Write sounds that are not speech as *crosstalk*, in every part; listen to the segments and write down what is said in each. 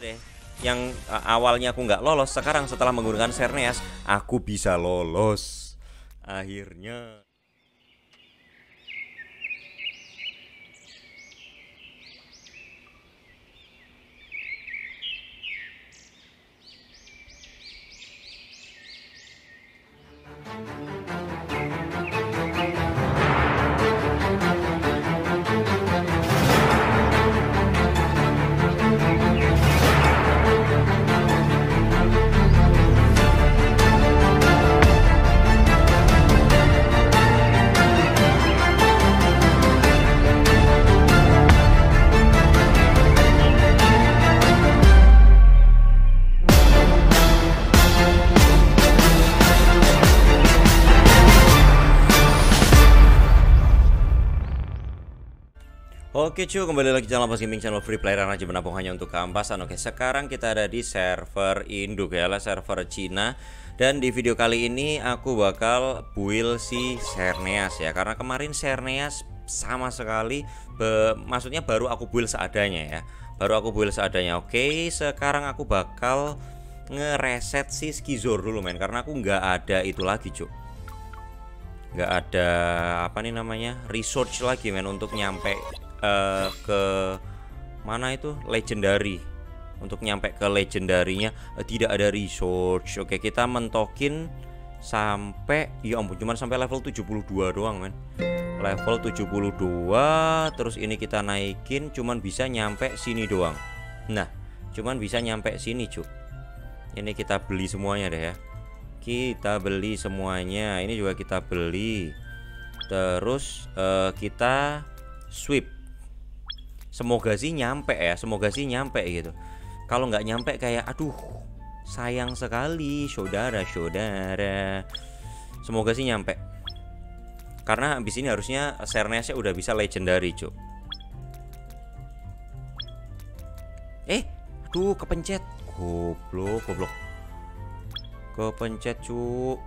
deh. Yang uh, awalnya aku nggak lolos sekarang setelah menggunakan Serneas aku bisa lolos. Akhirnya Oke cuy, kembali lagi channel Pas Gaming channel free player aja menampung hanya untuk keampasan Oke, sekarang kita ada di server induk ya lah, server Cina. Dan di video kali ini aku bakal build si Serneas ya Karena kemarin Serneas sama sekali be, Maksudnya baru aku build seadanya ya. Baru aku build seadanya. Oke, sekarang aku bakal ngereset si Skizor dulu men Karena aku nggak ada itu lagi cuy nggak ada apa nih namanya research lagi men untuk nyampe uh, ke mana itu? Legendary. Untuk nyampe ke legendarinya uh, tidak ada research oke kita mentokin sampai ya ampun cuman sampai level 72 doang men. Level 72 terus ini kita naikin cuman bisa nyampe sini doang. Nah cuman bisa nyampe sini cuk. Ini kita beli semuanya deh ya. Kita beli semuanya. Ini juga kita beli. Terus uh, kita sweep semoga sih nyampe ya semoga sih nyampe gitu. Kalau nggak nyampe kayak aduh sayang sekali saudara saudara semoga sih nyampe. Karena habis ini harusnya Sernesnya udah bisa legendary cuk. Eh aduh kepencet. Goblok goblok. Kepencet cuk.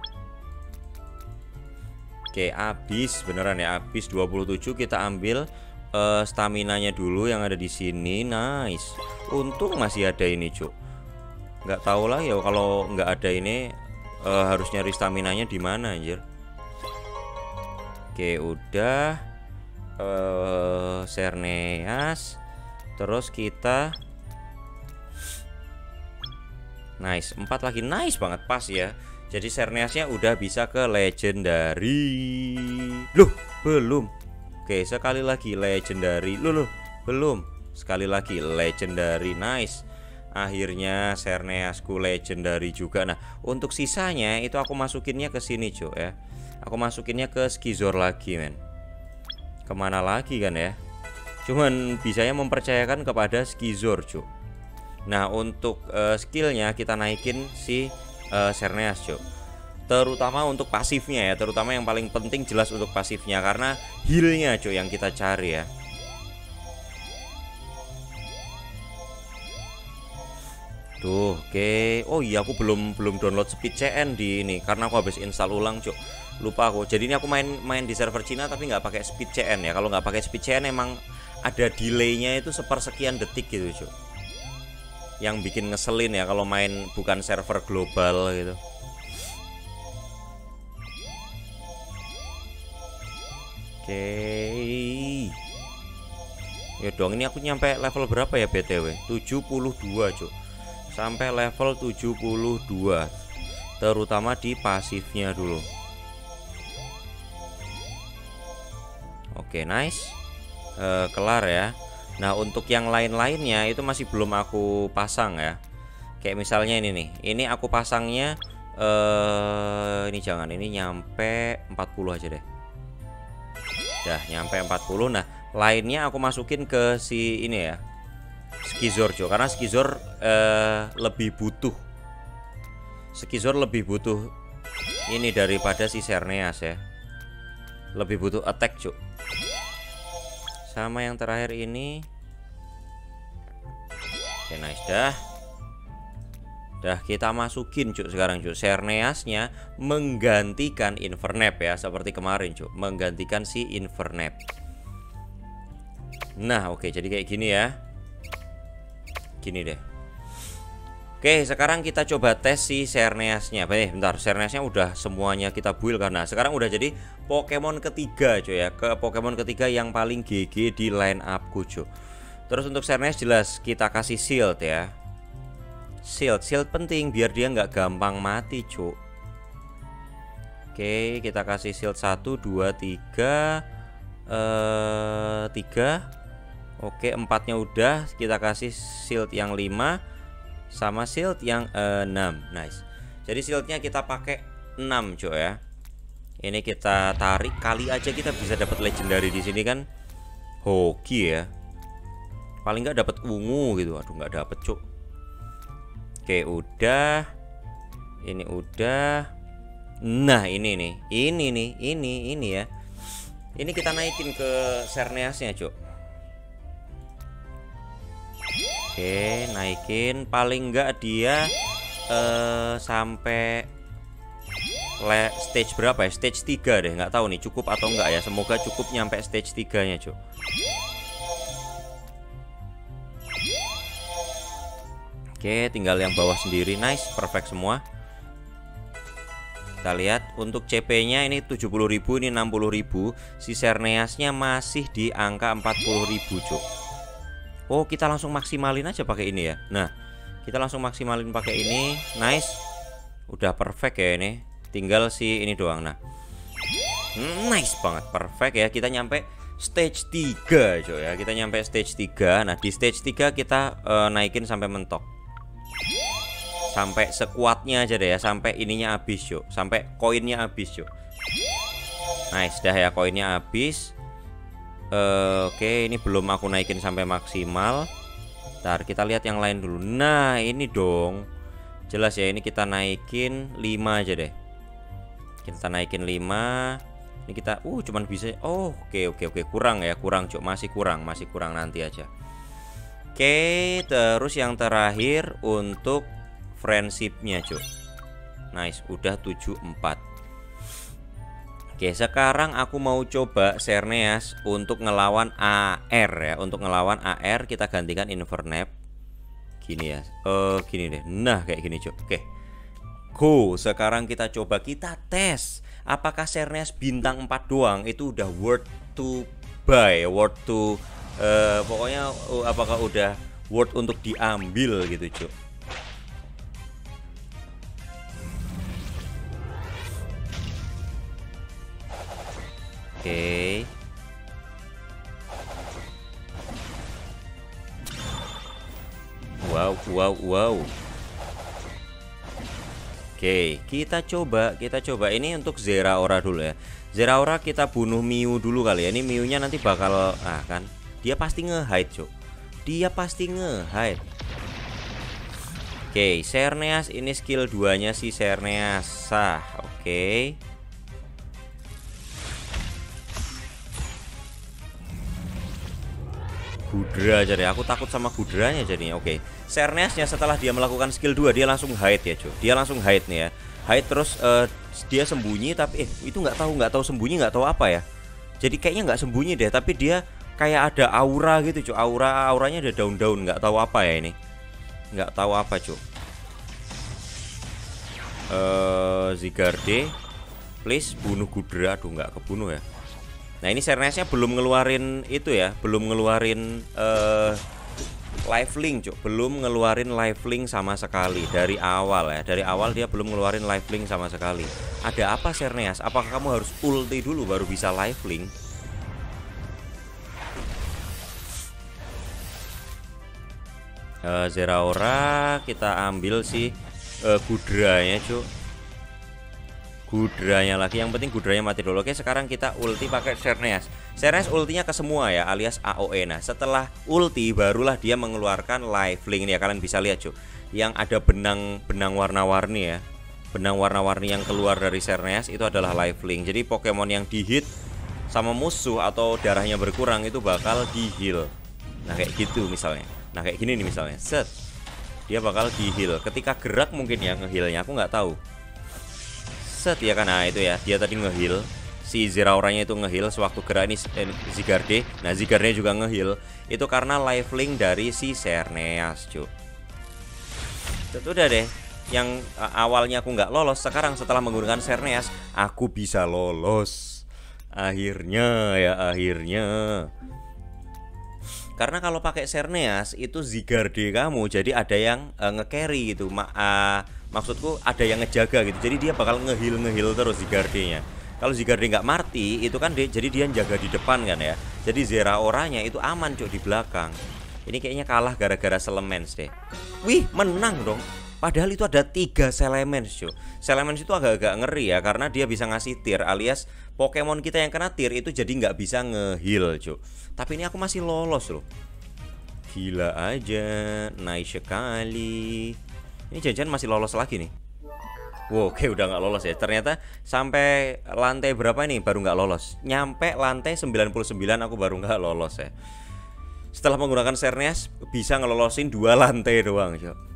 Oke habis beneran ya habis 27 kita ambil uh, stamina-nya dulu yang ada di sini. Nice. Untung masih ada ini, Cuk. Nggak tahu lah ya kalau nggak ada ini uh, harus nyari stamina-nya di mana, anjir. Oke, udah uh, Serneas. Terus kita Nice, empat lagi nice banget pas ya. Jadi Serneasnya udah bisa ke legendary. Loh, belum. Oke, sekali lagi legendary. Loh, belum. Sekali lagi legendary. Nice. Akhirnya Serneasku legendary juga. Nah, untuk sisanya itu aku masukinnya ke sini, Cuk ya. Aku masukinnya ke Skizor lagi, men. Ke mana lagi kan ya? Cuman bisanya mempercayakan kepada Skizor, Cuk. Nah, untuk uh, skillnya kita naikin si uh, Serneas, Cuk terutama untuk pasifnya ya terutama yang paling penting jelas untuk pasifnya karena healnya cuy yang kita cari ya Tuh, oke. Okay. Oh iya, aku belum belum download Speed CN di ini karena aku habis install ulang, Cuk. Lupa aku. Jadi ini aku main main di server Cina tapi nggak pakai Speed CN ya. Kalau nggak pakai Speed CN emang ada delaynya itu sepersekian detik gitu, Cuk. Yang bikin ngeselin ya kalau main bukan server global gitu. Oke. Ya dong, ini aku nyampe level berapa ya BTW? 72, Cuk. Sampai level 72. Terutama di pasifnya dulu. Oke, nice. E, kelar ya. Nah, untuk yang lain-lainnya itu masih belum aku pasang ya. Kayak misalnya ini nih. Ini aku pasangnya eh ini jangan, ini nyampe 40 aja deh Dah nyampe 40 Nah lainnya aku masukin ke si ini ya Skizor Jo Karena Skizor eh, lebih butuh. Skizor lebih butuh Ini daripada si Serneas ya. Lebih butuh attack Jo Sama yang terakhir ini. Oke nice dah Dah kita masukin cuk sekarang cuk Serneasnya menggantikan Invernap ya Seperti kemarin cuk Menggantikan si Invernap Nah oke jadi kayak gini ya Gini deh Oke, sekarang kita coba tes si Serneasnya. Eh, bentar, Serneasnya udah semuanya kita build karena sekarang udah jadi Pokemon ketiga, cuy ya. Ke Pokemon ketiga yang paling GG di line upku, cuy. Terus untuk Serneas jelas kita kasih shield ya. Shield, shield penting biar dia nggak gampang mati, cuy. Oke, kita kasih shield 1 2 3 eh 3. Oke, empatnya udah, kita kasih shield yang 5 sama shield yang uh, 6 nice. Jadi shieldnya kita pakai 6 cuy ya. Ini kita tarik. Kali aja kita bisa dapat legendary di sini kan? Hoki ya. Paling nggak dapat ungu gitu. Aduh nggak dapet cuk oke udah. Ini udah. Nah ini nih. Ini nih ini ini ya. Ini kita naikin ke serneasnya cuk. Oke, naikin. Paling enggak dia uh, sampai le stage berapa ya? Stage 3 deh, nggak tahu nih cukup atau enggak ya. Semoga cukup nyampe stage 3-nya, Cuk. Oke, tinggal yang bawah sendiri. Nice, perfect semua. Kita lihat untuk CP-nya ini 70.000 ini 60.000. Si Serneasnya masih di angka 40.000, Cuk. Oh kita langsung maksimalin aja pakai ini ya. Nah kita langsung maksimalin pakai ini. Nice. Udah perfect ya ini. Tinggal si ini doang Nah. Nice banget. Perfect ya. Kita nyampe stage 3 coy ya. Kita nyampe stage 3 Nah di stage 3 kita uh, naikin sampai mentok Sampai sekuatnya aja deh ya Sampai ininya habis yuk Sampai koinnya habis yuk Nice dah ya koinnya habis. Uh, oke okay, ini belum aku naikin sampai maksimal. Ntar kita lihat yang lain dulu. Nah ini dong. Jelas ya ini kita naikin 5 aja deh. Kita naikin 5 Ini kita uh cuman bisa Oh oke okay, oke okay, oke. Kurang ya kurang cok Masih kurang masih kurang nanti aja. Oke okay, terus yang terakhir Untuk friendshipnya cok Nice udah 74 Oke sekarang aku mau coba Serneas untuk ngelawan AR ya. Untuk ngelawan AR kita gantikan Invernap Gini ya uh, Gini deh. Nah kayak gini cok Oke. Go. Sekarang kita coba. Kita tes Apakah Serneas bintang 4 doang. Itu udah worth to buy Worth to uh, Pokoknya uh, apakah udah worth untuk diambil gitu cok Oke. Wow, wow, wow. Oke, kita coba, kita coba ini untuk Zeraora dulu ya. Zeraora kita bunuh Miu dulu kali ya. Ini Miu-nya nanti bakal ah kan. Dia pasti nge-hide, Cuk. Dia pasti nge-hide. Oke, Serneas ini skill 2-nya si Serneas. Sah. Oke. Gudra jadi aku takut sama Gudranya jadinya oke. Okay. Sernesnya setelah dia melakukan skill 2 dia langsung hide ya cuy dia langsung hide nih ya. Hide terus uh, dia sembunyi tapi eh itu nggak tahu nggak tahu sembunyi nggak tahu apa ya. Jadi kayaknya nggak sembunyi deh tapi dia kayak ada aura gitu cuy aura auranya ada daun-daun nggak tahu apa ya ini. Nggak tahu apa cuy uh, Zigarde please bunuh Gudra. Aduh nggak kebunuh ya Nah ini Sernesnya belum ngeluarin itu ya, belum ngeluarin uh, live link, cuk. Belum ngeluarin live link sama sekali dari awal ya. Dari awal dia belum ngeluarin live link sama sekali. Ada apa Serneas? Apakah kamu harus ulti dulu baru bisa live link? Uh, Zeraora kita ambil si uh, Gudranya, cuk Gudranya lagi. Yang penting Gudranya mati dulu. Oke sekarang kita ulti pakai Serneas Serneas ultinya ke semua ya alias AOE Nah setelah ulti barulah dia mengeluarkan life link ini ya. Kalian bisa lihat cuy Yang ada benang benang warna-warni ya. Benang warna-warni yang keluar dari Serneas itu adalah life link. Jadi Pokemon yang dihit sama musuh atau darahnya berkurang itu bakal di heal Nah kayak gitu misalnya. Nah kayak gini nih misalnya. Set. Dia bakal di heal Ketika gerak mungkin ya ngehealnya. Aku nggak tahu set ya kan? Nah itu ya. Dia tadi ngehil si Zeraoranya itu ngehil sewaktu gerak ini eh, Zigarde. Nah Zigarde juga ngehil itu karena life link dari si Serneas cuy udah deh. Yang awalnya aku nggak lolos sekarang setelah menggunakan Serneas aku bisa lolos. Akhirnya ya akhirnya karena kalau pakai Serneas itu Zigarde kamu jadi ada yang uh, nge-carry gitu. Ma uh, maksudku ada yang ngejaga gitu. Jadi dia bakal ngehil ngehil terus Zigardenya. Kalau Zigarde nggak mati itu kan dia, jadi dia jaga di depan kan ya. Jadi Zera oranya itu aman cok di belakang. Ini kayaknya kalah gara-gara Selemens deh. Wih menang dong Padahal itu ada tiga Selemens cuy Selemens itu agak-agak ngeri ya Karena dia bisa ngasih tir alias Pokemon kita yang kena tir itu jadi nggak bisa ngeheal cuy Tapi ini aku masih lolos loh Gila aja Nice sekali Ini jajan masih lolos lagi nih Wow, oke udah nggak lolos ya. Ternyata sampai lantai berapa ini baru nggak lolos. Nyampe lantai 99 aku baru nggak lolos ya. Setelah menggunakan Sernias bisa ngelolosin dua *laughs* lantai doang, Cok.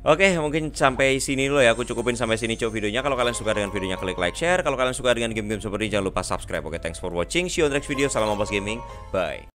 Oke, mungkin sampai sini dulu ya. Aku cukupin sampai sini cok videonya. Kalau kalian suka dengan videonya, klik like, share. Kalau kalian suka dengan game-game seperti ini, jangan lupa subscribe. Oke, thanks for watching. See you on next video. Salam Ampas Gaming. Bye.